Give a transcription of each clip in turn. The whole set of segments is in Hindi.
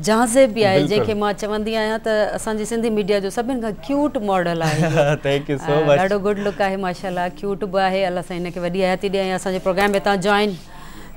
जहाज़े बि आहे जंहिंखे माँ चवंदी आहियाँ त असांजी सिंधी मीडिया जो सभिनि खां क्यूट मॉडल आहे थैंक यू सो मच ॾाढो गुड लुक आहे माशाल्लाह क्यूट बि है अलाह से हिनखे वॾी हयाती ॾिए ऐं असांजे प्रोग्राम में तव्हां जॉइन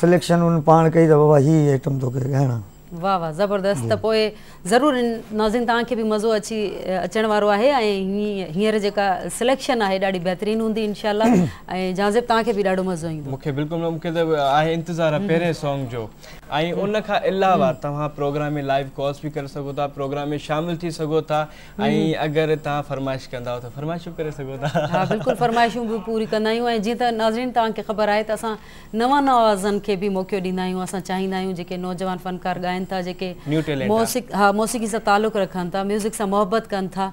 सिलेक्शन उन पाण कई त बाबा हीअ आइटम तोखे ॻाइणा वाह वाह ज़बरदस्त। त पोइ ज़रूरु नाज़िन तव्हांखे बि मज़ो अची अचण वारो आहे ऐं हीअं हींअर जेका सिलेक्शन आहे ॾाढी बहितरीनु हूंदी इनशाला ऐं जहाज़ेब तव्हांखे बि ॾाढो मज़ो ईंदो। मूंखे बिल्कुलु मूंखे त आहे इंतज़ारु आहे पहिरें सॉन्ग जो। ऐं उन खां अलावा तव्हां प्रोग्राम में लाइव कॉल्स बि करे सघो था प्रोग्राम में शामिलु थी सघो था। ऐं अगरि तव्हां फरमाइश कंदा त फरमाइशूं करे सघो था। हा बिल्कुलु फरमाइशूं बि पूरी कंदा आहियूं। ऐं जीअं त नाज़रीन तव्हांखे ख़बर आहे त असां नवां नवाज़नि खे बि मौक़ो ॾींदा आहियूं असां चाहींदा आहियूं जेके नौजवान फ़नकार ॻाइनि। था जेके मौसिक हा मौसीक़ी सां तालुक़ु रखनि था म्यूज़िक से मोहब्बत कनि था।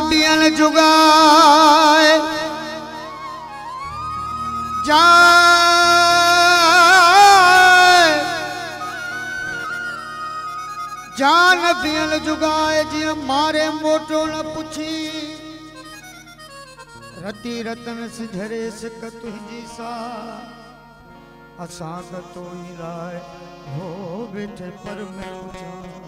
दियन जुगाए। जाए। जान दियन जुगाए जीअं मारे मोटो न पुछी रती रतन सिझरे सिक तुंहिंजी सा। असां त ई लाइ हो वेठे पर में पुछां।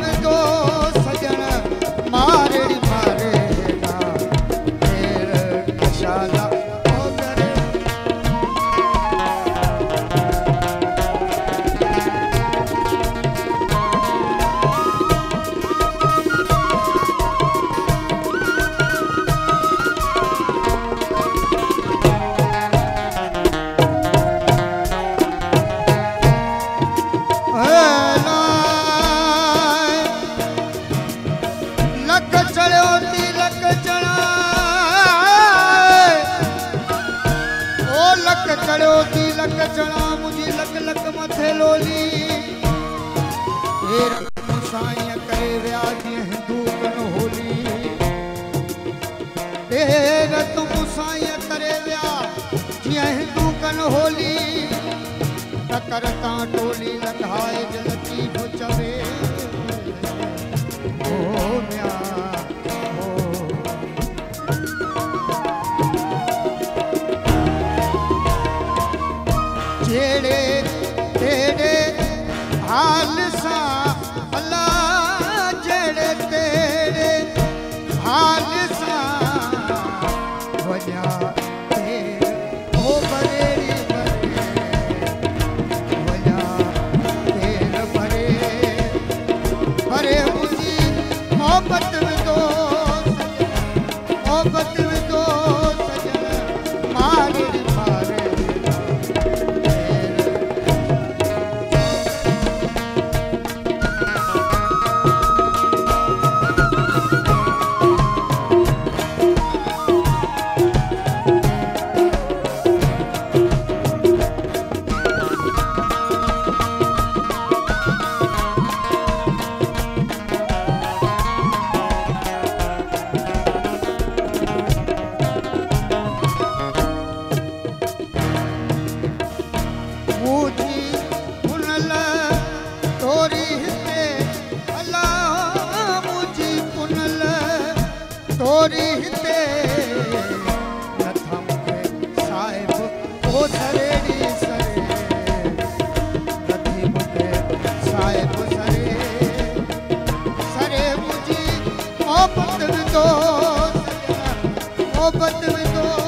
go. मोहब्बत में तो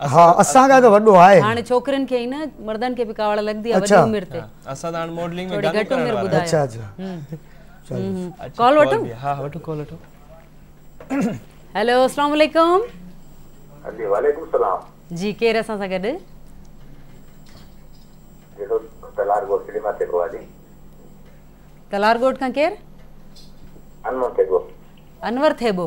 हा असांखां त वॾो आहे. हाणे छोकिरियुनि खे ई न मर्दनि खे बि कावड़ लॻंदी आहे वॾी अच्छा। उमिरि ते हा, असां त हाणे मॉडलिंग में घटि उमिरि ॿुधायो अच्छा अच्छा. हम्म। अच्छा, कॉल वठूं? बि- हा वठो कॉल वठो हेलो अस्सलाम वालेकुम जी वालेकुम सलाम. जी केरु असां सां गॾु जेको तलार गो सिनेमा ते को आजी तलारगोट खां केरु? अनमोल ते को अनवर थेबो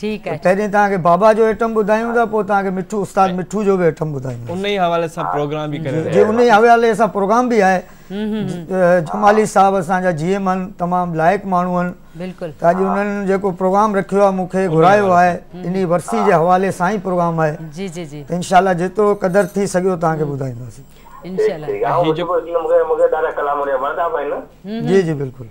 ठीकु आहे पहिरीं तव्हांखे बाबा जो आइटम ॿुधायूं था पोइ तव्हांखे मिठू उस्ताद मिठू जो बि आइटम ॿुधायूं उन ई हवाले सां प्रोग्राम बि करे जी उन ई हवाले सां प्रोग्राम बि आहे। जमाली साहब असांजा जी एम आहिनि तमामु लाइक़ु माण्हू आहिनि। बिल्कुलु। त अॼु उन्हनि जेको प्रोग्राम रखियो आहे मूंखे घुरायो आहे इन वरसी जे हवाले सां ई प्रोग्राम आहे। जी जी जी। इनशाला जेतिरो क़दुरु थी सघियो तव्हांखे ॿुधाईंदासीं। जी जी बिल्कुलु।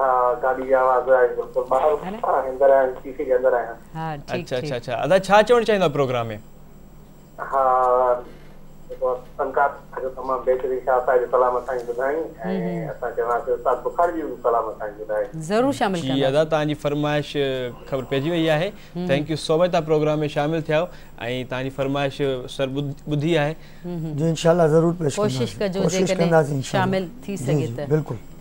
हा जी आवाज़ आहे बिल्कुलु ॿाहिरि हा, अंदरि आहियाँ शीशे जे अंदरि आहियाँ हा ठीकु अच्छा अच्छा अच्छा। अदा छा चवणु चाहींदा प्रोग्राम में? हा फनकार जो तमामु बहितरीन शाह साहिब जो कलाम असांखे ॿुधाई ऐं असां चवंदासीं उस्ताद बुखारी जी बि कलाम असांखे ॿुधाए। ज़रूरु शामिलु जी अदा तव्हांजी फरमाइश ख़बर पइजी वई आहे। थैंक यू सो मच तव्हां प्रोग्राम में शामिलु थिया ऐं तव्हांजी फरमाइश सर ॿुध- आहे। जी इनशाला ज़रूरु पेश कोशिशि कजो कोशिशि जेकॾहिं कंदासीं थी सघे त। बिल्कुलु।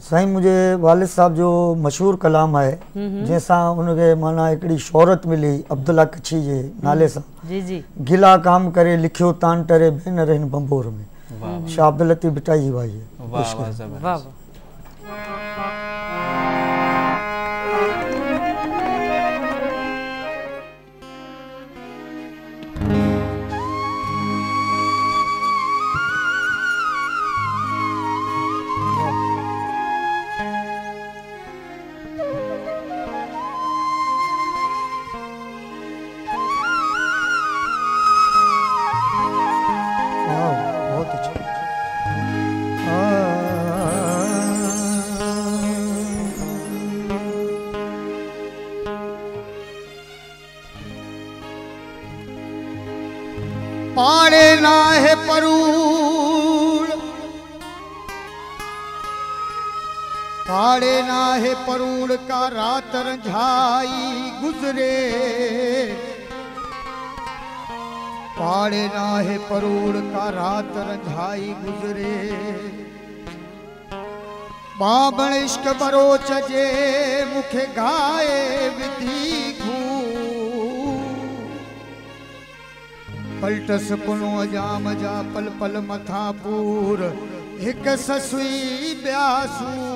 साईं मुंहिंजे वालिद साहब जो मशहूर कलाम है जैसा उनके माना हिकिड़ी शोहरत मिली अब्दुल्ला कच्छी जे नाले से। जी जी। गिला काम करे लिखियो तान टरे भेनर हिन बंबोर में। शाह अब्दुल लतीफ़ बिटाई जी भाई। का रात रंझाई गुजरे। पाड़े ना है परूड़ का रात रंझाई गुजरे। बाबण इश्क बरोच जे मुखे गाए विधि घू पलटस पुनो अजाम जा पल पल मथा पूर, हिक ससुई ब्यासूर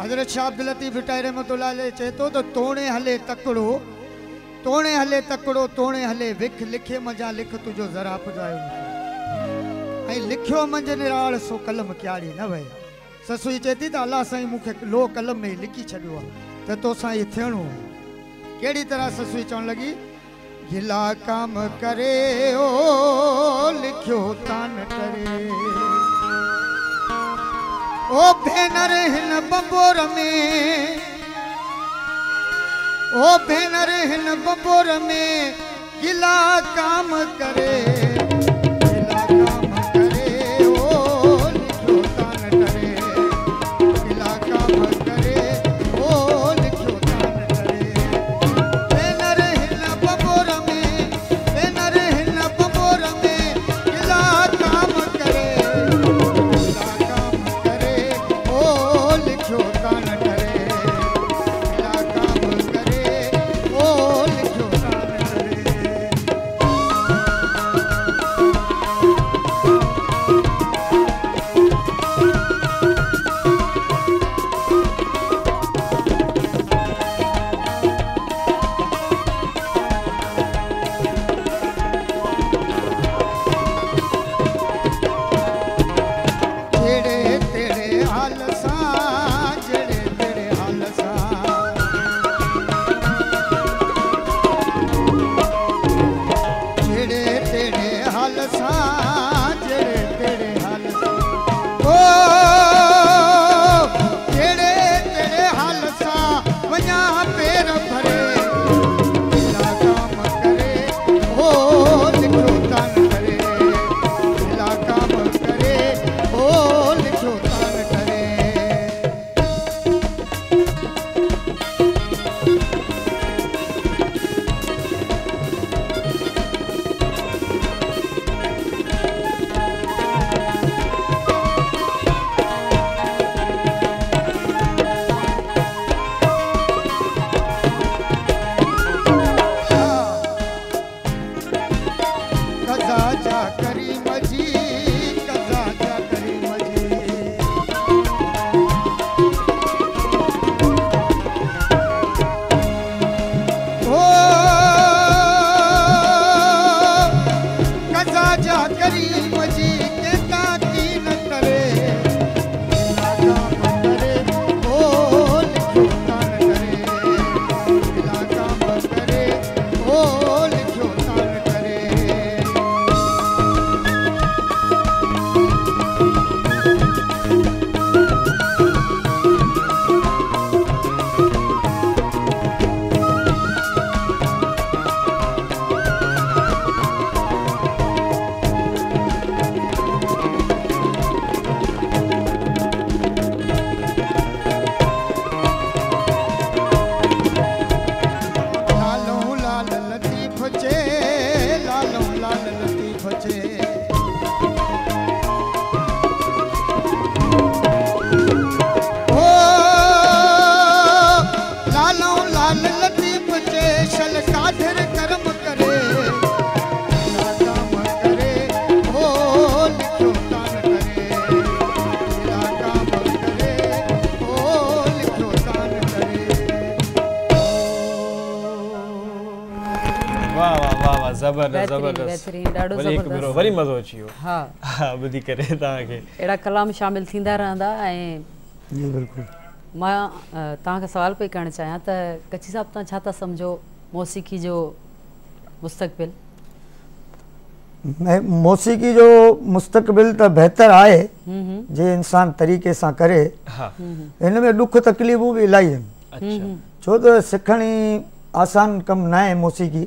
हज़रत शाह लतीफ़ भिटाई रहमतुल्लाह चए थो त हले तकिड़ो। तोणे हले तकिड़ो, तोणे हले विख लिखे मज़ा लिख तुंहिंजो ज़रा पुॼायो ऐं लिखियो मंझ सो कलम क्यारी न वई ससुई चए थी त अलाह साईं मूंखे लो कलम में लिखी छॾियो आहे। त तोसां थियणो आहे। तरह ससुई चवण लॻी गिला कम करे ओ, लिखियो तान करे। ओ भेनर हिन बबोर में। ओ भेनर हिन बबोर में गिला काम करे। वरी हिकु भेरो वरी मज़ो अची वियो। हा। हा ॿुधी करे तव्हांखे। अहिड़ा कलाम शामिल थींदा रहंदा ऐं जी बिल्कुलु। माँ तव्हांखां सवाल पई करणु चाहियाँ त कची साहब तव्हां छा था सम्झो मौसीक़ी जो मुस्तक़बिल? मौसीक़ी जो मुस्तक़बिल त बहितरु आहे हम्म, हम्म, जे इंसान तरीक़े सां करे। हा। हिन में ॾुख तकलीफ़ूं बि इलाही आहिनि। अच्छा। छो त सिखणी आसान कमु न आहे मौसीक़ी।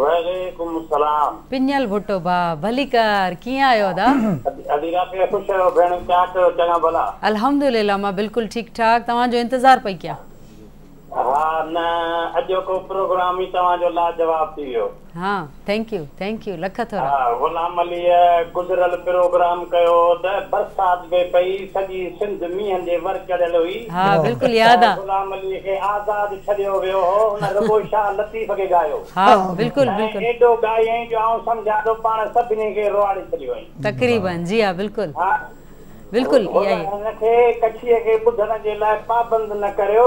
वालेकुम सलाम। पिञल भुट्टो बा भली कर कीअं आहियो दा अदीरा पे खुश आहियो भेण क्या कयो चङा भला। अल्हम्दुलिल्लाह माँ बिल्कुलु ठीकु ठाक तव्हांजो इंतज़ारु पई कयां? हा न अॼोको प्रोग्राम ई तव्हांजो लाजवाब थी वियो। हा थैंक यू थैंक यू लख थोरा गुलाम अलीअ गुज़िरियल प्रोग्राम कयो त बरसाति में पई सॼी सिंध मींहं जे वर चढ़ियल हुई। हा बिल्कुलु यादि आहे गुलाम अलीअ खे आज़ाद छॾियो वियो हो हुन रुगो शाह लतीफ़ खे ॻायो। हा बिल्कुलु बिल्कुलु। एॾो ॻायईं जो आउं सम्झां थो पाण सभिनी खे रोआड़े छॾियो हुई तक़रीबन जी हा बिल्कुलु। हा। बिल्कुलु इहा ई। हिनखे कच्छीअ खे ॿुधण जे लाइ पाबंद न करियो।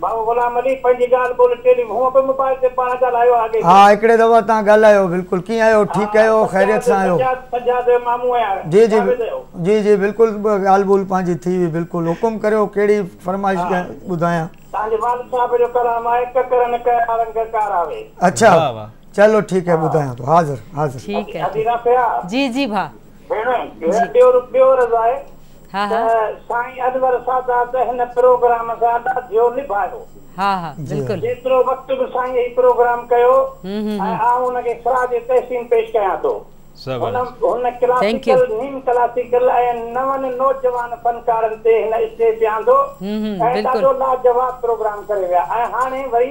बाबू गुलाम अली पंहिंजी ॻाल्हि ॿोल टेली हूअं बि मोबाइल ते पाण ॻाल्हायो अॻे हा हिकिड़े दफ़ा तव्हां ॻाल्हायो बिल्कुलु। कीअं आहियो? ठीकु आहियो? ख़ैरियत सां आहियो? सजाद जो जी जी जी जी बिल्कुलु। ब- ॻाल्हि ॿोल पंहिंजी थी हुई बिल्कुलु। हुकुम करियो कहिड़ी फरमाइश कयां- ॿुधायां। तव्हांजे वाल साहिब जो कलाम आहे ककर न कया रंग कारावे अच्छा। वाह, वाह। चलो ठीकु ॿुधायां थो। हाज़िर हाज़िर। ठीकु पिया। जी जी भा भेण ॿियो ॿियो रज़ आहे? हा हा साईं अनवर सादात हिन प्रोग्राम सां ॾाढो निभायो। हा हा बिल्कुलु। जेतिरो वक़्तु बि साईं ही प्रोग्राम कयो हम्म, हम्म, ऐं आउं हुनखे खराज तहसीन पेश कयां थो। हुन हुन क्लासिकल नीम क्लासिकल ऐं नवनि नौजवान फनकारनि ते हिन स्टेज ते आंदो। हम्म, हम्म, ऐं ॾाढो लाजवाब प्रोग्राम करे विया। ऐं हाणे वरी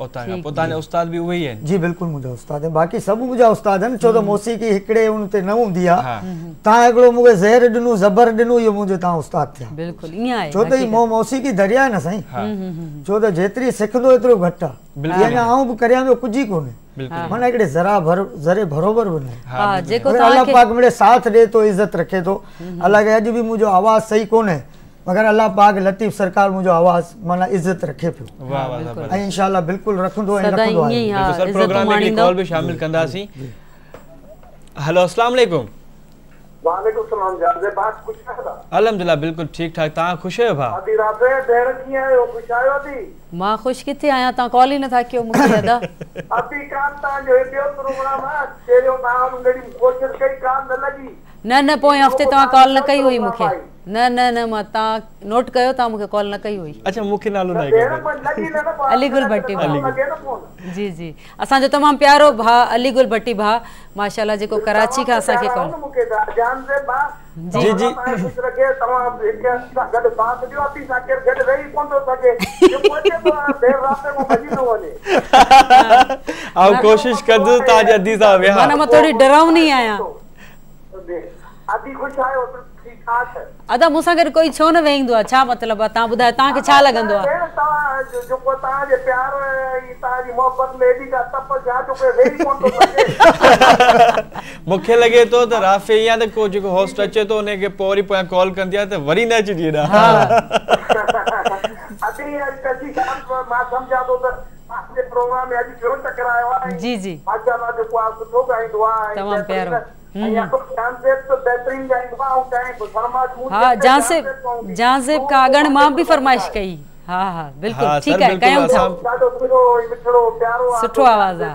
उतां है। पोइ तव्हांजा उस्ताद उहे ई आहिनि जी बिल्कुलु मुंहिंजा उस्ताद आहिनि बाक़ी सभु मुंहिंजा उस्ताद आहिनि छो त मौसीक़ी हिकिड़े उन ते न हूंदी आहे हा तव्हां हिकिड़ो मूंखे ज़हर ॾिनो ज़बर ॾिनो इहो मुंहिंजो तव्हां उस्ताद थिया बिल्कुलु ईअं आहे छो त ही मो मौसीक़ी दरिया न साईं छो त जेतिरी सिखंदो एतिरो घटि बिल्कुलु। अञा आऊँ करियाँ कुझु ई कोन्हे बिल्कुलु। माना हिकिड़े ज़रा भर ज़रे बरोबरि बि न आहे हा जेको मगर अलाह तव्हांखे पाक मुंहिंजे साथ ॾे थो इज़त रखे थो हालाँकि अॼु भी मुंहिंजो आवाज़ सही कोन्हे मगर अलाह पाक लतीफ़ सरकार मुंहिंजो आवाज़ु माना इज़त रखे पियो। ऐं इनशाला बिल्कुलु रखंदो ऐं सदाईं रखंदो आहे। हा प्रोग्राम में कॉल बि शामिल कंदासीं। हेलो अस्सलाम वालेकुम वालेकुम सलाम जान बात कुछ था? अलहमदिल्ला बिल्कुलु ठीकु ठाक। तव्हां ख़ुशि आहियो भाउ आदि रात भेण कीअं आहियो ख़ुशि आहियो अदी माँ ख़ुशि किथे आहियाँ? तव्हां कॉल ई नथा कयो मूंखे अदा अभी हे प्रोग्राम कोशिशि कई न न न पोएँ हफ़्ते तव्हां कॉल न कई हुई मूंखे। न न न माँ तव्हां नोट कयो तव्हां मूंखे कॉल न कई हुई। अच्छा मूंखे नालो न आहे न न अलीगुल भट्टी न फ़ोन जी जी। असांजो तमामु प्यारो भाउ अलीगुल भट्टी भाउ। माशाल्लाह जेको कराची खां असांखे कॉल। मूंखे जान से बा जी, जी। ख़ुशि रखे तव्हां हिकु सां गॾु साथ ॾियो असीं सां रही कोन थो सघे। जो थो देर रात में भॼी थो वञे। ऐं कोशिशि कंदुसि तव्हांजे अदी सां विहा माना माँ थोरी डरावनी आहियाँ। अदी ख़ुशि आहियो त ठीकु ठाक अदा मूंसां गॾु कोई छो न वेहींदो आहे? छा मतिलबु आहे? तव्हां ॿुधायो तव्हांखे छा लॻंदो आहे? भेण तव्हां जो- जेको तव्हांजे प्यार ऐं तव्हांजी मोहबत में एॾी का तप छा जो कोई वेही कोन थो सघे। मूंखे लॻे थो त राफ़े या त को जेको होस्ट अचे थो उनखे पोइ वरी पोयां कॉल कंदी आहे त वरी न कची शाम माँ सम्झां थो त आहे। जी जी। आहे आहे। तमामु प्यारो। जामसेब त हा पवंदी। जांसेब का अगण माँ बि फरमाइश कई हा हा बिल्कुलु ठीकु आहे कयूं था सुठो आवाज़ आहे।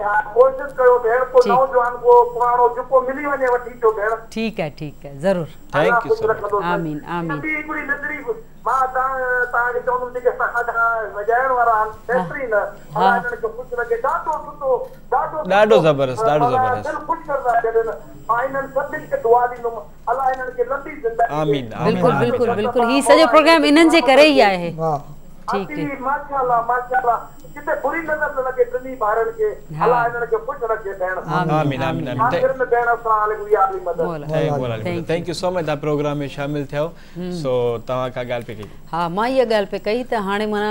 कोशिशि कयो भेण को ठीकु। नौजवान को पुराणो जेको मिली वञे वठी अचो भेण ठीकु आहे ठीकु आहे ज़रूरु थैंक यू सर आमीन, आमीन। हिकिड़ी नज़री माँ तव्हां- तव्हांखे चवंदुमि जेके असांजा वॼाइण वारा आहिनि, बहितरीन, हिननि खे ख़ुशि रखे। ॾाढो सुठो, ॾाढो ॾाढो ज़बरदस्त, ॾाढो ज़बरदस्त। दिलि ख़ुशि कंदा जॾहिं। माँ हिननि सभिनीनि खे दुआ ॾींदुमि अल्लाह हिननि खे लंबी ज़िंदगी आमीन, आमीन। बिल्कुलु बिल्कुलु बिल्कुलु हीउ सॼो प्रोग्राम इन्हनि जे करे ई आहे वाह ठीकु अती आहे माशाअल्लाह माशाअल्लाह बुरी नज़र न लॻे टिनी ॿारनि खे अल्लाह हिननि खे ख़ुशि रखे भेण आमीन, आमीन आमीन आमीन। आख़िर में भेण अस्सलाम वालेकुम या अली मदद। Thank you so much program में शामिल थियो सो का पे कई हा माँ इहा ॻाल्हि पे कई त हाणे माना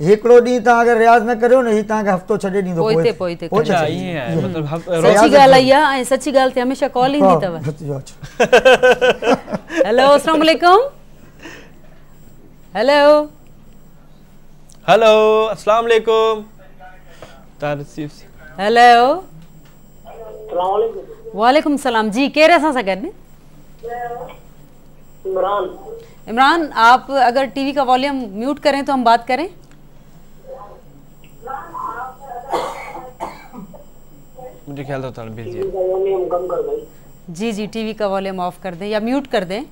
हिकिड़ो ॾींहुं तव्हां अगरि रियाज़ न करियो न ही तव्हांखे हफ़्तो छॾे ॾींदो पोइते- पोइते पोइ अच्छा छॾे ईअं आहे मतिलबु सची ॻाल्हि आहे इहा ऐं सची ॻाल्हि ते हमेशह कॉल ईंदी हाँ, अथव। जो अच्छा। हेलो अस्सलाम वालेकुम हेलो हेलो अस्सलाम वालेकुम तव्हां रिसीव हेलो वालेकुम सलाम जी केरु असां सां गॾु? इमरान। इमरान आप अगर टीवी का वॉल्यूम म्यूट करें तो हम बात करें। मुझे ख्याल था बिज़ी। वॉल्यूम कम कर जी जी टीवी का वॉल्यूम ऑफ़ कर दें या म्यूट कर दें।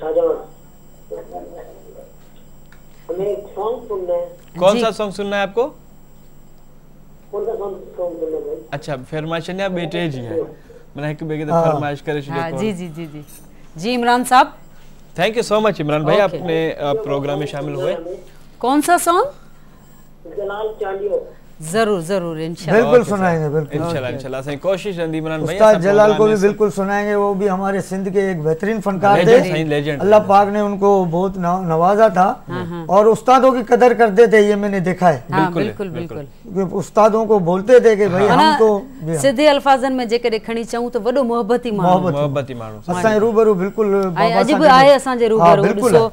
शाहजहां। हमें एक सॉन्ग सुनना है। कौन सा सॉन्ग सुनना है आपको? कौन सा सॉन्ग सॉन्ग सुनना है भाई? अच्छा फरमाइश या बेटे जी है। मैंने ॿिए खे त हा। फरमाइश करे हाँ जी जी जी जी। जी इमरान साहब। Thank you so much Imran भाई आपने प्रोग्राम में शामिल हुए। कौन सा सॉन्ग जलाल चांडियो ज़रूर ज़रूर इंशाल्लाह। बिल्कुल सुनाएँगे बिल्कुल। इंशाल्लाह कोशिश रहंदी इमरान भाई उस्ताद जलाल को भी बिल्कुल सुनाएँगे वो भी हमारे सिंध के एक बेहतरीन फनकार थे। अल्लाह पाक ने उनको बहुत नवाजा था। और उस्तादों की कदर करते थे ये मैंने देखा है। हाँ बिल्कुल, बिल्कुल उस्तादों को बोलते थे कि भाई हम तो सिधे अल्फाज़नि में जेकॾहिं खणी चऊं त वॾो मोहबती माण्हू। मोहब्बत। मोहब्बती माण्हू। असांजे रूबरू बिल्कुलु अॼु बि आहे असांजे रूबरू बिल्कुलु ॾिसो।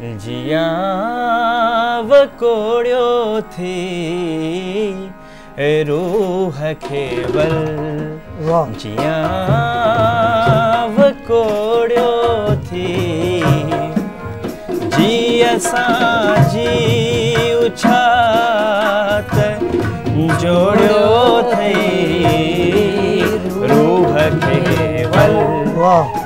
जिया वकोड़ियो थी रूह वाह। जिया वकोड़ियो थी। जी असांजी उछात जोड़ियो थई रूह खेवल वाह।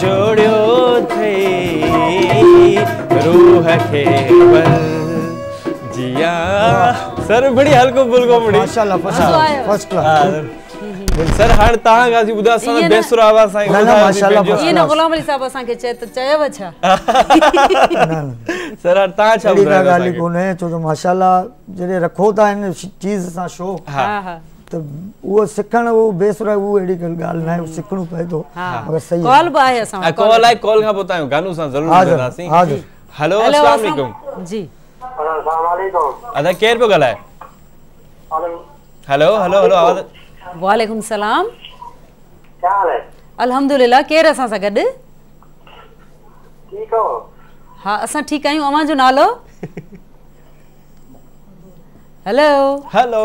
जोड़ियो थिए रूह खे बल जिया। सर बड़ी हल्को फुल्को बड़ी। माशाल्लाह फ़र्स्ट। First class sir. तव्हां खां ॿुधा असां ईअं न- आवाज़ सां न, माशाल्लाह, बसि। न गुलाम अली साहिब असांखे चए त चयव छा सर हाणे तव्हां छा अहिड़ी का ॿुधायो ॻाल्हि छो माशाल्लाह जॾहिं रखो हिन चीज़ सां शो हा हा। त उहो सिखणु उहो बेसुर आहे उहो अहिड़ी ॻाल्हि न आहे सिखणो पए थो। मगर सही कॉल बि आहे असां कॉल आहे कॉल खां पोइ तव्हां गानो सां ज़रूरु ॿुधंदासीं हाज़िर। हेलो हेलो अस्सलाम वालेकुम जी। अस्सलाम वालेकुम अदा केरु पियो ॻाल्हाए? हेलो हेलो हेलो आवाज़। वालेकुम सलाम। क्या हाल है? अल्हम्दुलिल्लाह केरु असां सां गॾु? ठीक हो। हा असां ठीकु आहियूं अव्हां जो नालो? हेलो। हेलो।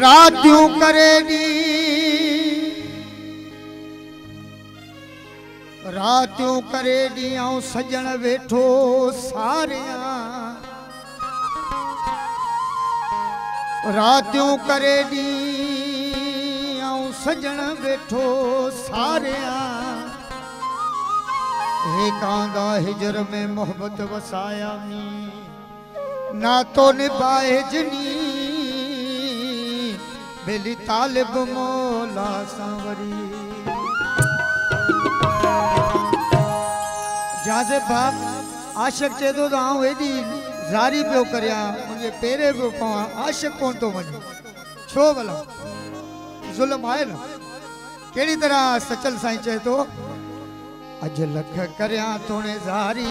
रातियूं करे ॾी रातियूं करे ॾींहं सजण वेठो सारियाँ। रातियूं करे ॾींहं सजण वेठो सारियाँ। हे हिजर में मोहबत वसाया मी। नातो निभाए जिनी। बेली तालिब मौला सां वरी जाज़े बाप, आशिक थो त आउं एॾी ज़ारी पियो करियाँ मुंहिंजे पेरे पियो पवां, आशिक कोन थो वञे छो भला, ज़ुल्म आहे न। कहिड़ी तरह सचल साईं चए थो अॼु लख करियाँ तोणे ज़ारी।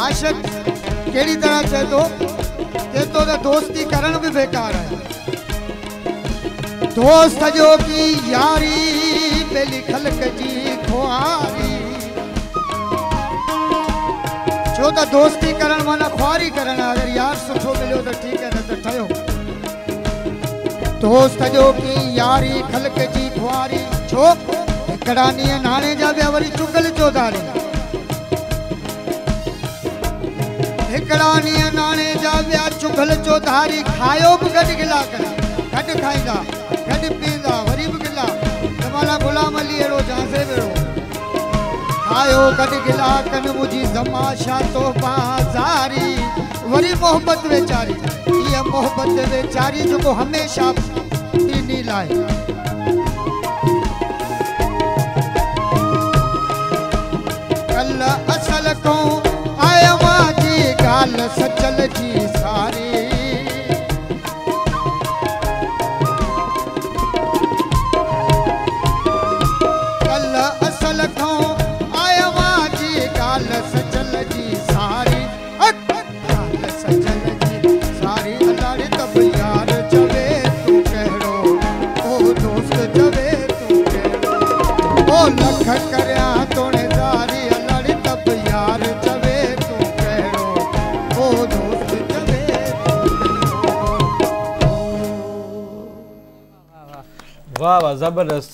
आशिक कहिड़ी तरह चए थो चए थो त दोस्ती करण बि बेकार आहे दोस्त जो की यारी बेली खलक जी खुआरी। छो त दोस्ती करण माना खुआरी करण आहे। अगरि यार सुठो मिलियो त ठीकु आहे न त ठहियो दोस्त जो की यारी खलक जी खुआरी, छो, हिकिड़ा ॾींहं नाणे जा ॿिया वरी चुगल चौधारी। हिकिड़ा ॾींहं नाणे जा ॿिया चुगल चौधारी खायो बि गॾु गिला कनि गॾु खाईंदा, गॾु पीअंदा वरी बि गिला। माना गुलाम अली अहिड़ो झांसे वेड़ो खायो गॾु गिला, कनि मुंहिंजी ज़माशा तो बाज़ारी। वरी मोहबत वेचारी। इहा मोहबत वेचारी जेको हमेशह ॾिनी लाइ। ॻाल्हि सचल जी वाह ज़बरदस्त।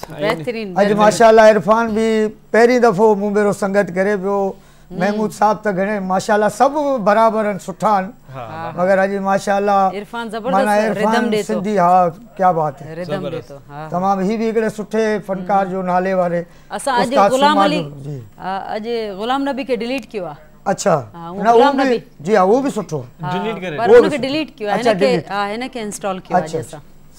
अॼु माशाल्लाह इरफान बि पहिरीं दफ़ो मूं भेरो संगत करे पियो। महमूद साहब त घणे माशाल्लाह सभु बराबरि आहिनि सुठा आहिनि मगर अॼु माशाल्लाह इरफान ज़बरदस्त माना रिदम इरफान ॾे सिंधी हा क्या बात है। थो हा। तमामु ही बि हिकिड़े सुठे फनकार जो नाले वारे असां अॼु ग़ुलाम अली जी। हा, अॼु ग़ुलाम नबी खे डिलीट कयो आहे अच्छा। हा, न गुलाम नबी। जी हा उहो बि सुठो। डिलीट करे। पर बि डिलीट कयो आहे हिनखे delete। हा हिनखे इंस्टॉल कयो आहे अच्छा।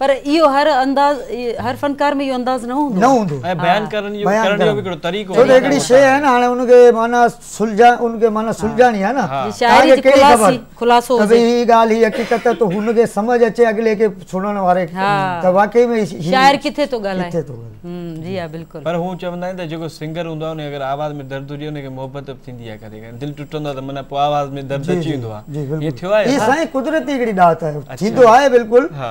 पर इहो हर अंदाज़ हर फनकार में इहो अंदाज़ न हूंदो। न हूंदो। ऐं बयान करण जो बयान करण जो करण। बि हिकिड़ो तरीक़ो छो त आहे। हिकिड़ी शइ आहे न हाणे उनखे माना सुलझा उनखे माना सुलझाणी आहे न। जी, शाइरी जी ख़ुलासी- ख़बर? ख़ुलासो त हुजे। हीअ ॻाल्हि हीअ हक़ीक़त त हुनखे सम्झ अचे अॻिले खे सुणण वारे खे त वाकई में ही- शाइर किथे थो ॻाल्हाए? किथे थो हम्म, जी हा बिल्कुलु। पर हू चवंदा आहिनि त जेको सिंगर हूंदो आहे उन अगरि आवाज़ में दर्द हुजे हुनखे मोहबत बि थींदी आहे करे दिलि टुटंदो आहे त माना पोइ आवाज़ में दर्द जी, अची वेंदो आहे। बिल्कुलु। थियो आहे साईं कुदरती हिकिड़ी ॾात आहे। थींदो आहे बिल्कुलु। हा।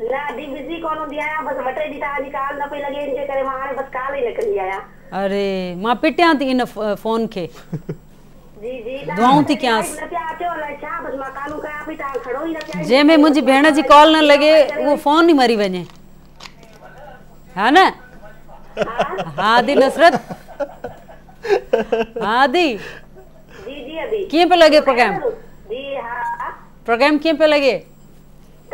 कोन बसि न पई करे माँ हाणे बसि कॉल कंदी अरे माँ पिटियाँ थी इन फ़ोन खे जी जी दुआऊं थी कयांसि। जंहिंमें मुंहिंजी भेण जी कॉल न लॻे उहो फ़ोन ई मरी वञे। हा न? हा दी नसरत हा दी कीअं पियो लॻे प्रोग्राम हा प्रोग्राम कीअं पियो लॻे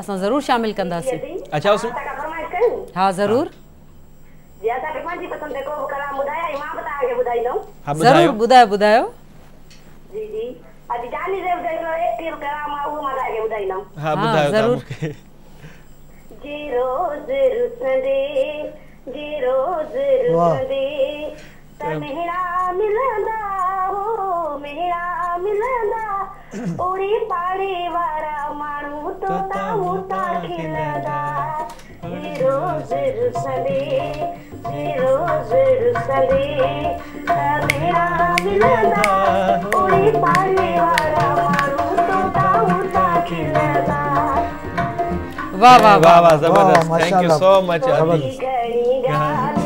असां ज़रूरु शामिलु कंदासीं अच्छा, हा ज़रूरु। जी असांखे पंहिंजी पसंदि को बि कलाम ॿुधाया ॿुधाईंदमि हा ॿुधायो ज़रूरु ॿुधायो ॿुधायो जी जी। अॼु जानी देव जो हा हा, ज़रूरु। जी रोज़ रुसंदे जी रोज़। रुसंदे त मेरा मिलंदा हो मेरा मिलंदा ओड़ी पाड़े वारा माण्हू तोता मूता खिलंदा जी रोज़ रुसंदे जी रोज़ रुसंदे त मेरा मिलंदा ओड़ी पाड़े वारा माण्हू तोता मूता खिलंदा वाह वाह वाह वाह ज़बरदस्त थैंक यू सो मच अदी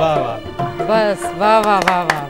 वाह वाह। वाह वाह वाह वाह।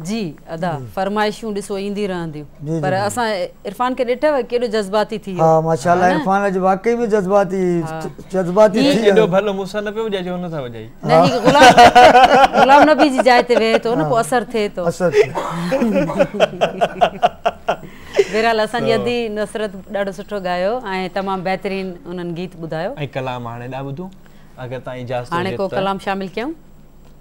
जी अदा फरमाइशूं ॾिसो ईंदी जी, रहंदियूं पर। असां इरफान खे ॾिठव केॾो जज़्बाती थी हाँ माशाल्लाह इरफान अॼु वाकई में जज़्बाती जज़्बाती थी एॾो भलो मूंसां न पियो वॼाए जो हुन सां वॼाई न ही गुलाम गुलाम नबी जी जाइ ते वेहे थो न पोइ असरु थिए थो। असर बहरहाल असांजी अदी नुसरत ॾाढो सुठो ॻायो ऐं तमामु बहितरीन उन्हनि गीत ॿुधायो। ऐं कलाम हाणे ॾा ॿुधूं? अगरि तव्हां इजाज़त हाणे हुजे को कलाम शामिल कयूं?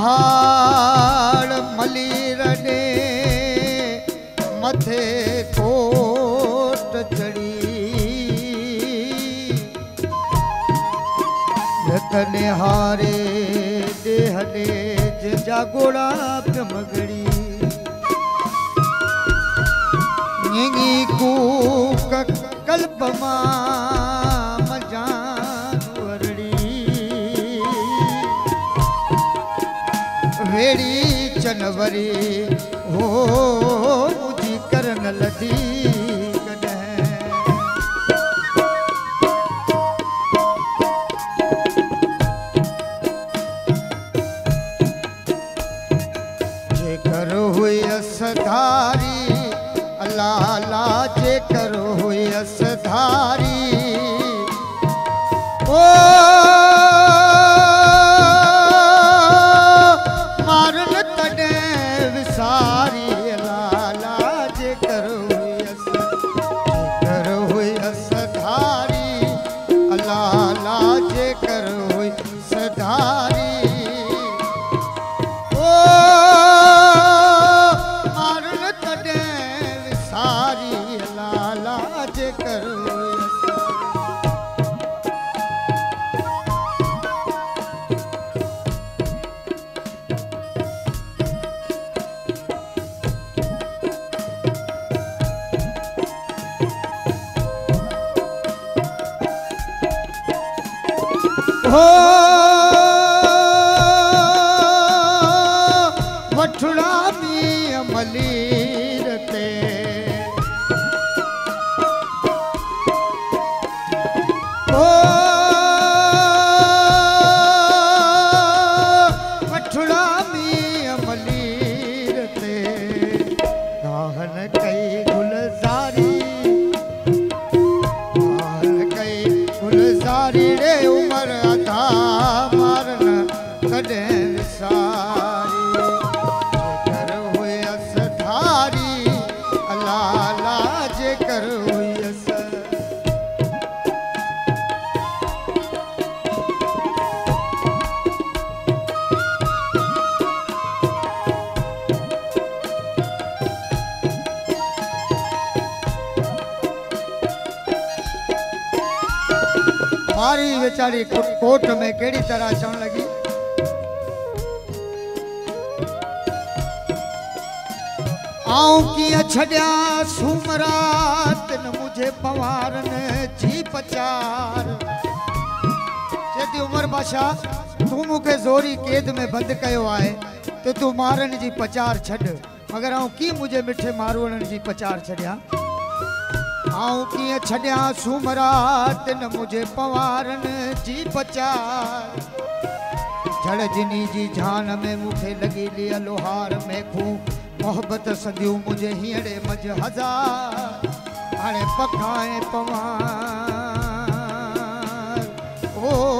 कयम मोहाड़ मलीर ॾे मथे कोट चढ़ी। रत निहारे देह ॾे जागोड़ा पिमगड़ी वेड़ी चनवरी हो मुझी करन लधी कॾहिं जेकर हुयस धारी अल्लाह ला जेकर हो बादशाह तूं मूंखे ज़ोरी क़ैद में बंदि कयो आहे, त तूं मारनि जी पचार छॾ। मगर आऊँ कीअं मुंहिंजे मिठे मारवड़नि जी पचार छॾियाँ? आऊँ कीअं छॾियाँ सूमरात न मुंहिंजे पवारनि जी पचार? झड़ जिनी जी जान में मूंखे लॻी लिया लोहार में खूं। मोहबत सदियूं मुंहिंजे हीअंरे मज हज़ार। हाणे पखाए पवार। ओ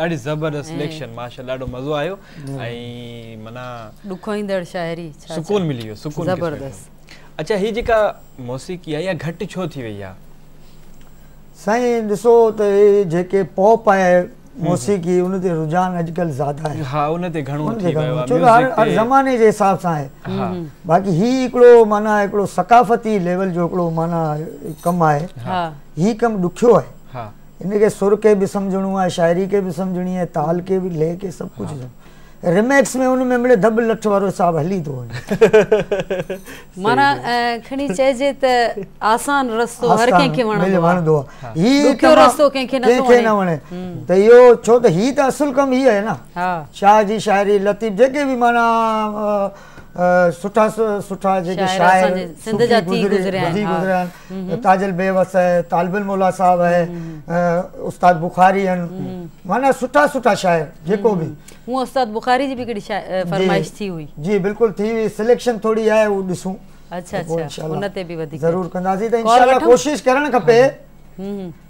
ॾाढी ज़बरदस्त सिलेक्शन माशाल्लाह ॾाढो मज़ो आयो। ऐं माना ॾुखो शाइरी? सुकून मिली वियो सुकून ज़बरदस्त। अच्छा ही जेका मौसीक़ी आहे इहा घटि छो थी वई आहे? साईं ॾिसो त जेके पॉप आहे मौसीक़ी उन ते रुझान अॼुकल्ह ज़्यादा आहे। हा उन ते घणो थी वियो आहे छो त हर हर ज़माने जे हिसाब सां आहे। बाक़ी ही हिकिड़ो माना हिकिड़ो सकाफ़ती लेवल जो हिकिड़ो माना कमु आहे। ही कमु ॾुखियो आहे। हा इनखे सुर खे बि सम्झणो आहे शाइरी खे बि सम्झणी आहे ताल खे बि लेह खे सभु कुझु रिमेक्स में उन में मिड़े धब लठ वारो हिसाब हली थो वञे माना खणी चइजे त आसान रस्तो हर कंहिंखे मिले वणंदो आहे। वणंदो ही ॾुखियो रस्तो कंहिंखे नथो कंहिंखे न वणे। वणे त इहो छो त ही त असुल कमु ही आहे न। हा। शाह जी शाइरी लतीफ़ जेके बि माना सुठा सुठा जेके शाइर शाइर सिंध जा थी गुज़रिया आहिनि, वधी हा। गुज़रिया। आहिनि ताजल बेवस आहे तालबुल मौला साहब आहे उस्ताद बुखारी आहिनि। माना सुठा सुठा शाइर जेको बि। हूअं उस्ताद बुखारी जी बि हिकिड़ी फरमाइश थी हुई। जी बिल्कुलु थी हुई। सिलेक्शन थोरी आहे उहो ॾिसूं। अच्छा अच्छा इंशाल्लाह उन ते बि वधीक। ज़रूरु कंदासीं। त इंशाल्लाह वठूं? कोशिशि करणु खपे। हम्म, हम्म। जी जी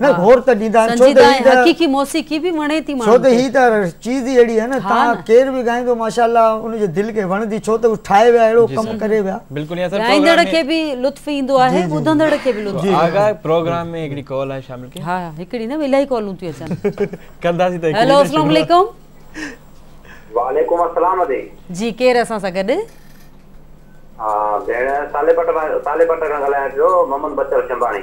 न घोर त ॾींदा आहिनि छो त ही ऐं त हक़ीक़ी मौसीक़ी बि वणे थी छो त। ही त। चीज़ ई अहिड़ी आहे न हा तव्हां। केरु बि ॻाईंदो माशाल्लाह उनजे दिलि खे वणंदी छो त हू ठाहे विया अहिड़ो कमु करे विया। बिल्कुलु ॻाईंदड़ खे बि लुत्फ़ ईंदो आहे ॿुधंदड़ खे बि लुत्फ़ आगा प्रोग्राम में हिकिड़ी कॉल आहे शामिल कयो हा हिकिड़ी न इलाही कॉलूं थियूं अचनि। कंदासीं त हेलो त अस्सलाम वालेकुम वालेकुम अस्सलाम दी जी केरु असां सां गॾु? हा भेण सालेपट माँ सालेपट खां ॻाल्हायां पियो मोहम्मद बचल शंबाणी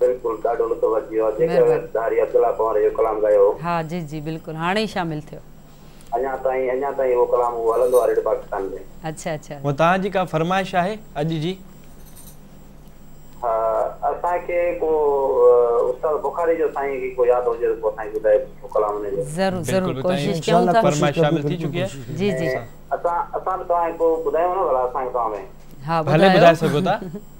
बिल्कुलु ॾाढो लुत्फ़ अची वियो आहे धारी अब्दुल्ला पवार इहो कलाम ॻायो हा। जी जी बिल्कुलु हाणे ई शामिलु थियो। अञा ताईं अञा ताईं उहो कलाम उहो हलंदो आहे रेडियो पाकिस्तान में। अच्छा अच्छा। उहो तव्हांजी का फरमाइश आहे अॼु जी? हा, असांखे को उस्ताद बुखारी जो साईं खे को यादि हुजे त पोइ साईं ॿुधाए कलाम हुन जो। ज़रूरु ज़रूरु कोशिशि कयूं था। फरमाइश शामिल थी चुकी है जी जी। असां असां तव्हांखे को ॿुधायो न भला असांखे तव्हां में। हा भले ॿुधाए सघो था।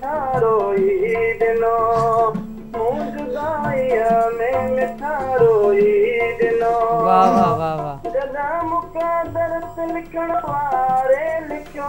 ठा रोई न मिठा रोई न दर्द लिखण वारे लिखियो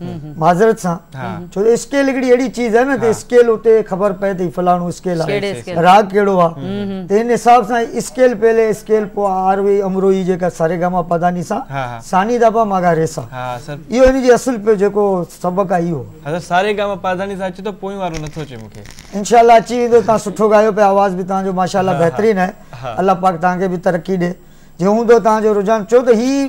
माज़रत सां। छो जो स्केल हिकिड़ी अहिड़ी चीज़ आहे न त स्केल उते ख़बर पए थी फलाणो स्केल आहे। राग कहिड़ो आहे। त हिन हिसाब सां स्केल पहले स्केल पोइ आरवी अमरोई जेका सारेगामा पदानी सां हा, हा। सानी दफ़ा मागा रेसा। हा इहो हिन जी असुल पियो जेको सबक़ु आहे इहो। हा सर सारे गाम पाधानी सां अचे थो पोइ वारो नथो अचे मूंखे। इनशाला अची वेंदो तव्हां सुठो ॻायो पिया आवाज़ बि तव्हांजो माशाला बहितरीनु आहे। अलाह पाक तव्हांखे बि तरक़ी ॾे जीअं हूंदो तव्हांजो रुझान छो त हीउ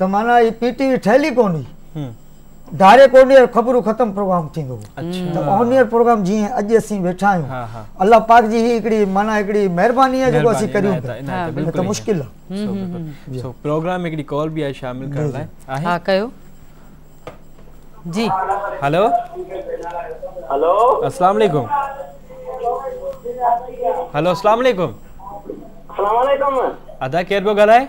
त माना हीअ पी टी ठहियल ई कोन हुई हम्म, डायरेक्ट ऑनियर ख़बरूं ख़तमु प्रोग्राम थींदो त ऑनियर प्रोग्राम जीअं अॼु असीं वेठा हा, आहियूं हा। अल्लाह पाक जी ही हिकिड़ी माना हिकिड़ी महिरबानी आहे जेको असीं करियूं न त मुश्किल आहे सो प्रोग्राम हिकिड़ी कॉल बि आहे शामिल करण लाइ आहे हा कयो जी हेलो हेलो अस्सलाम वालेकुम हेलो अस्सलाम वालेकुम अस्सलाम वालेकुम अदा केरु पियो ॻाल्हाए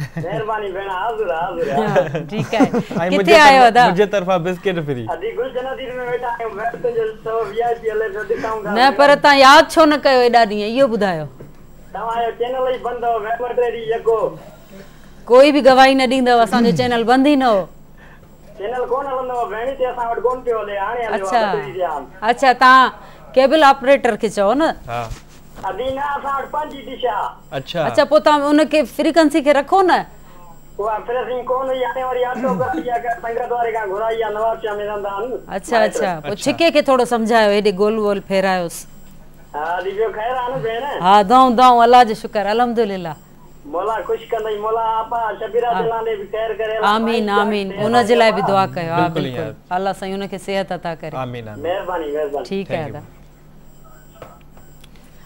महिरबानी भेण हाज़ुर हाज़ुर ठीकु आहे ऐं किथे आयो अदा मुंहिंजे तरफ़ां बिस्किट फ्री। अदी गुलशन नदी में वेठा आहियूं भेण तुंहिंजो सभु वीआईपी हले पियो ॾिसूं था न पर तव्हां यादि छो न कयो एॾा ॾींहं इहो ॿुधायो तव्हांजो चैनल ई बंदि हो टे ॾींहं यको कोई बि गवाही न ॾींदव असांजो चैनल बंदि ई न हो। चैनल कोन हलंदो हो भेण ते असां वटि कोन पियो हले हाणे हलियो अच्छा। आहे ॿ टे अच्छा न हा असां पंज दिशा। अच्छा। अच्छा पोइ तव्हां उनखे फ्रीक्वेंसी खे रखो न। उहा फिरसिंग कोन हुई हाणे वरी ऑटो कराई आहे संगत वारे खां घुराई आहे नवाब शाह में रहंदा आहिनि अच्छा अच्छा। पोइ छिके खे थोरो सम्झायो हेॾे गोल वोल फेरायोसि हा ॿियो ख़ैर आहे न भेण हा दाऊं दाऊं अलाह जो शुक्र अलहमदुलिल्लाह। मोला ख़ुशि कंदई मोला आपा शबीरा जे नाले बि ख़ैर करे आमीन आमीन। उन जे लाइ बि दुआ कयो हा बिल्कुलु। अलाह साईं उनखे सिहत अता करे। आमीन आमीन। महिरबानी महिरबानी। ठीकु. दादा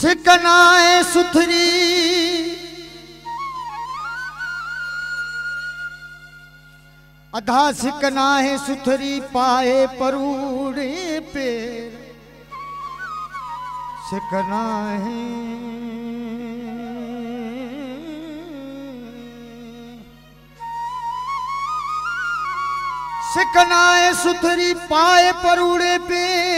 सिकनाए सुथरी। अधा सिकनाए सुथरी पाए परूड़े पेर सिकना है सिकना है सुथरी पाए परूड़े पेर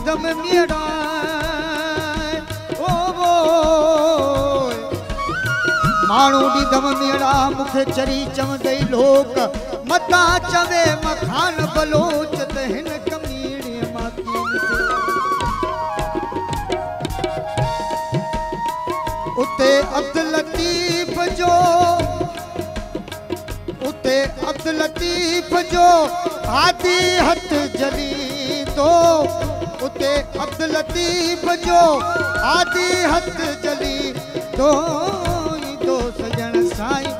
माण्हू ॾींदम ॿीहड़ा ओ बोय माण्हू ॾींदम ॿीहड़ा मूंखे चरी चवंदई लोक। मता चवे मखान बलोच त हिन कमीड़ीअ माँ उते अब्दुल लतीफ़ जो, उते अब्दुल लतीफ़ जो हादी हथ जलींदो उते अब्दुल लतीफ़ जो आदि हथ जलींदो दो सजन साईं।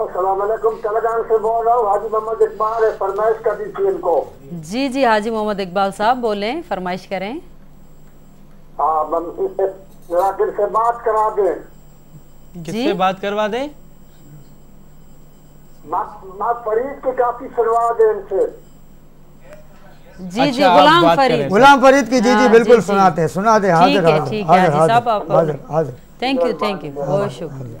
असलाकुम तलगान से बोल रहा हूँ हाजी मोहम्मद इकबाल है फरमाइश कर दी इनको। जी जी हाजी मोहम्मद इकबाल साहब बोलें फरमाइश करें। हाँ से राकिब से बात करा दे। जी। किससे बात करवा दें? माँ फरीद की काफ़ी सुनवा दे इनसे। जी जी अच्छा, आप गुलाम फरीद। गुलाम फरीद की जी हाँ, जी बिल्कुल जी, जी। सुनाते हैं हैं। ठीक हाजिर है, है, हाजिर हाजिर थैंक यू थैंक यू बहुत शुक्रिया।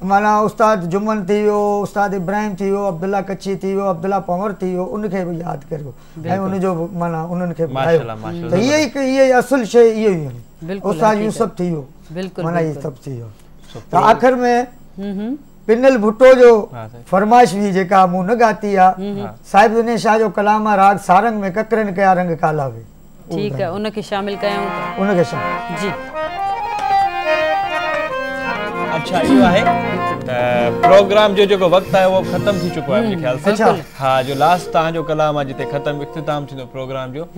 माना उस्ताद जुम्मन थी वियो उस्ताद इब्राहिम थी वियो अब्दुल्ला कच्ची थी वियो अब्दुल्ला पंवर थी वियो उनखे बि यादि करियो। ऐं उनजो माना उन्हनि खे ॿुधायो माशाल्लाह, माशाल्लाह। त इहे ई इहे असुल शइ इहो ई आहिनि बिल्कुलु, उस्ताद हक़ीक़त। यूसुफ थी वियो बिल्कुलु, माना इहे बिल्कुलु। सभु थी वियो त आख़िर में पिनल भुट्टो जो हा। फरमाइश हुई जेका मूं न गाती आहे साहिब दिनेश शाह जो कलाम आहे राग सारंग में ककरनि कया रंग काला वे ठीकु आहे उनखे शामिल कयूं उनखे छा जी। अच्छा इहो आहे प्रोग्राम जो जेको वक़्तु आहे उहो खत्म थी चुको है मुंहिंजे ख़्याल सां? अच्छा। हा जो लास्ट तव्हांजो कलाम आहे जिते खत्म इख़्तिताम थींदो प्रोग्राम जो।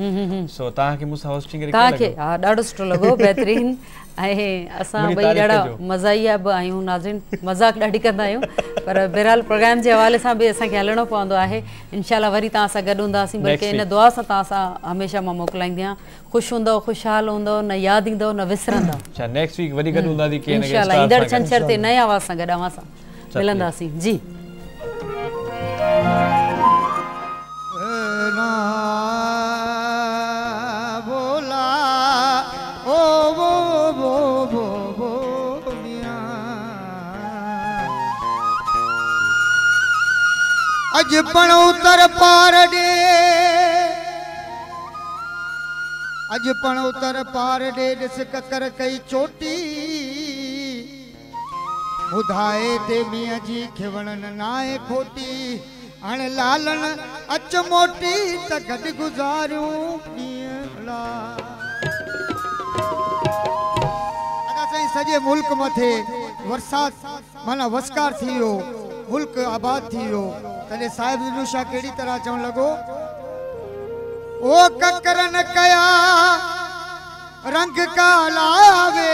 सो तव्हांखे मूंसां होस्टिंग करे ता के हाँ डाडो ॾाढो सुठो लॻो बहितरीन। ऐं असां ॿई ॾाढा कजो। मज़ाइया बि आहियूं नाज़रीन मज़ाक ॾाढी कंदा आहियूं पर बहरहाल प्रोग्राम जे हवाले सां बि असांखे हलणो पवंदो आहे। इनशा वरी तव्हां सां गॾु हूंदासीं बल्कि इन दुआ सां तव्हां सां हमेशह माँ मोकिलाईंदी आहियाँ। ख़ुशि हूंदव ख़ुशहाल हूंदव न यादि ईंदव न विसरंदव। अच्छा ईंदड़ छंछर ते नए आवाज़ सां गॾु अव्हां सां मिलंदासीं। जी। अज पणोतर पार ॾे अज पणोतर पार ॾे ॾिस ककर कई चोटी। ॿुधाए ते मींहं जी, खिवणनि नाहे खोटी। हाणे लालण अच मोटी, त गॾु गुज़ारियूं ॾींहं साईं सॼे मुल्क मथे वरसात माना वसकार थी वियो मुल्क आबाद थी वियो तॾहिं साहिब दिनुशा कहिड़ी तरह चवणु लॻो ओ ककरन कया, रंग कालावे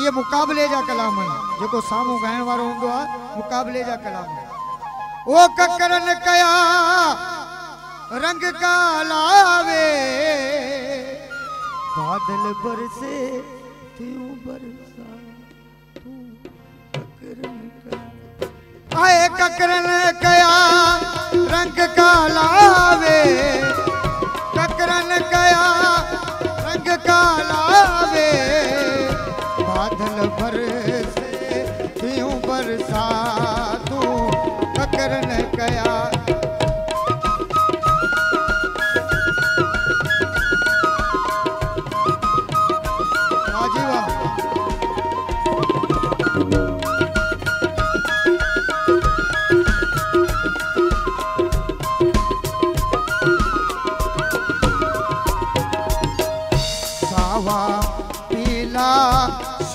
इहे मुक़ाबले जा कलाम आहिनि जेको साम्हूं ॻाइण वारो हूंदो आहे मुक़ाबले जा कलाम आहिनि। ओ ककरन कया, रंग कालावे बादल बरसे थियूं बरसा? आए ककरन कया रंग कालावे ककरन कया रंग कालावे बादल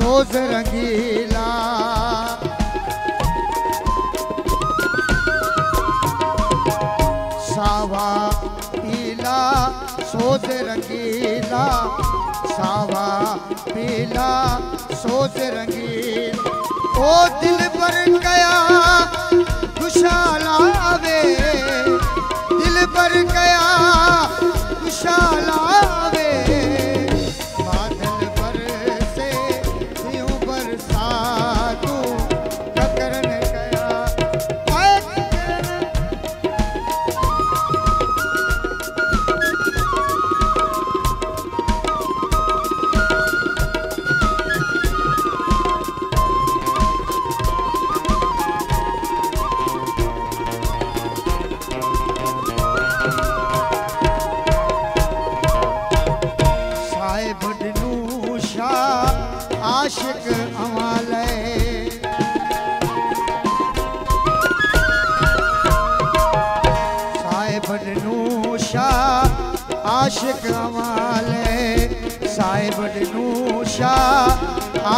सोज रंगीला। सावा पीला, सोज रंगीला। सावा पीला, सोज रंगील। ओ दिल पर कया खुशालावे दिल पर कया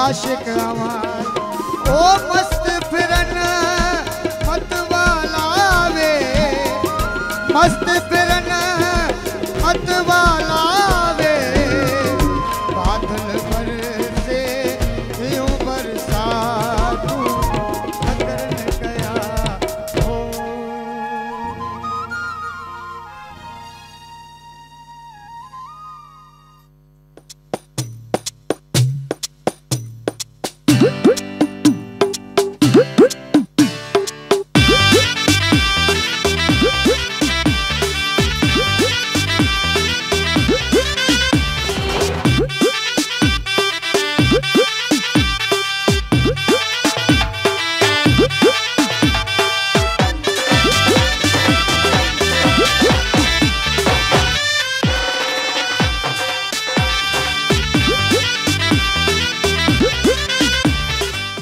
আশেক আমার ও মস